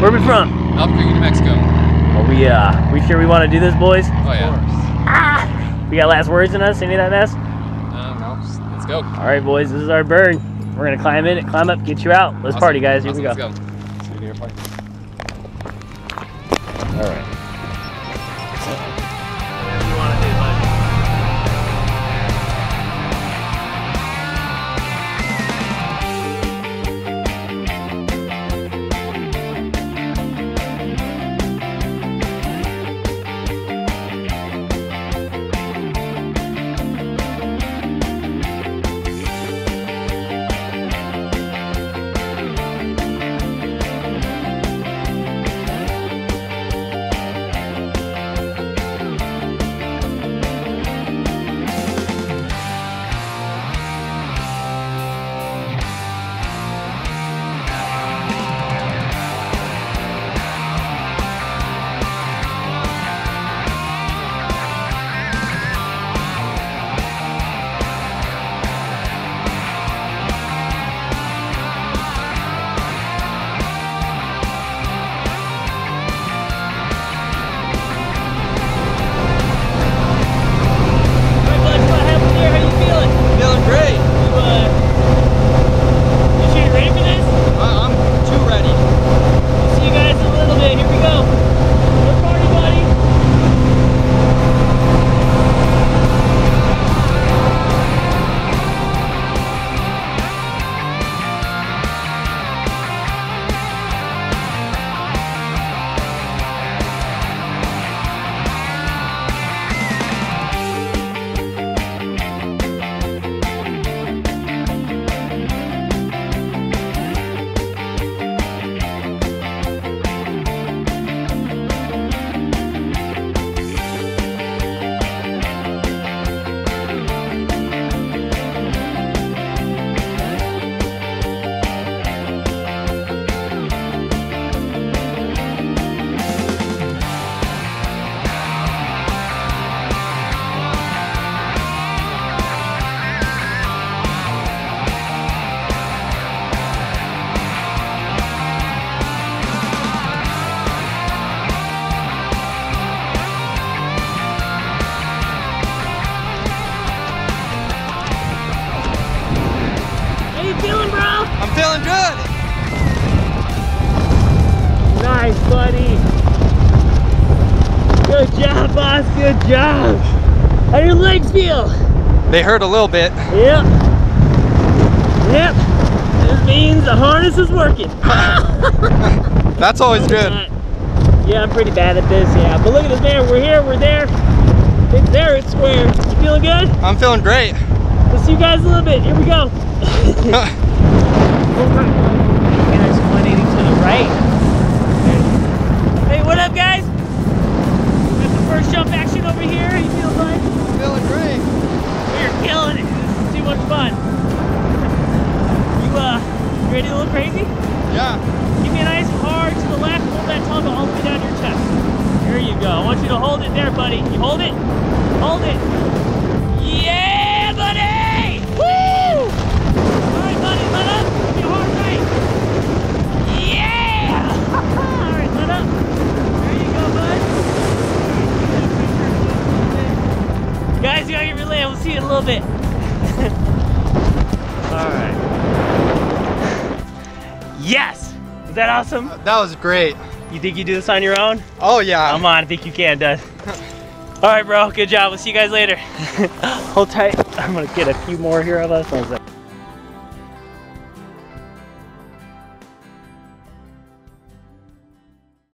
Where are we from? Albuquerque, New Mexico. Are we uh we sure we want to do this, boys? Oh yeah. Ah! We got last words in us? Any of that mess? Um, no, just- let's go. All right, boys. This is our bird. We're gonna climb in it, climb up, get you out. Let's Awesome. party, guys. Here Awesome, we go. Let's go. See you the airplane. All right. 100. Nice, buddy. Good job, boss. Good job. How do your legs feel? They hurt a little bit. Yep. Yep. This means the harness is working. That's always good. Yeah, I'm pretty bad at this, yeah. But look at this, man. We're here, we're there. It's there, it's square. You feeling good? I'm feeling great. Let's see you guys a little bit. Here we go. Guys, 180 to the right. Hey, what up, guys? Got the first jump action over here. You feel fine? feeling great. We're killing it. This is too much fun. You, uh, you ready to look crazy? Yeah. Give me a nice hard to the left. Hold that tongue all the way down your chest. There you go. I want you to hold it there, buddy. You hold it. Hold it. Yeah, bud. Guys, you gotta get relay. We'll see you in a little bit. all right. Yes! Is that awesome? Uh, that was great. You think you do this on your own? Oh yeah. Come on, I think you can, Dad. All right, bro. Good job. We'll see you guys later. Hold tight. I'm gonna get a few more here of us. One second.